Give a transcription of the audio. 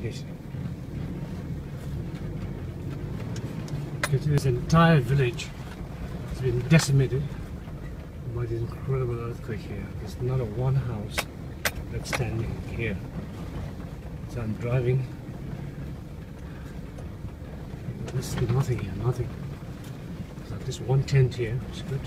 This this entire village has been decimated by this incredible earthquake here. There's not a one house that's standing here. So I'm driving. There's nothing here, nothing. like this one tent here. It's good.